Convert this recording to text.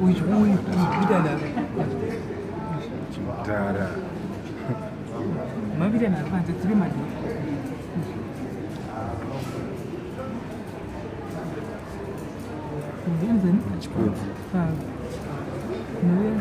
おいしい、おいしい、みたいな。だら。まみれな感じ、つりまり。全然。うん。